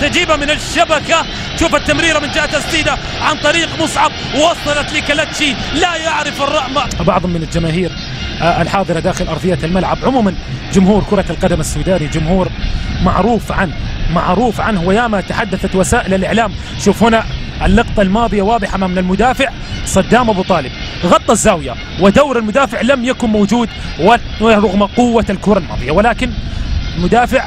تجيبها من الشبكة. شوف التمريرة من جهة السيدة عن طريق مصعب. وصلت لكلتشي. لا يعرف الرأمة بعض من الجماهير آه، الحاضرة داخل أرضية الملعب. عموما جمهور كرة القدم السوداني جمهور معروف عنه معروف عنه. وياما تحدثت وسائل الإعلام. شوف هنا اللقطة الماضية واضحة أمام المدافع. صدام أبو طالب غطى الزاوية ودور المدافع لم يكن موجود ورغم قوة الكرة الماضية. ولكن المدافع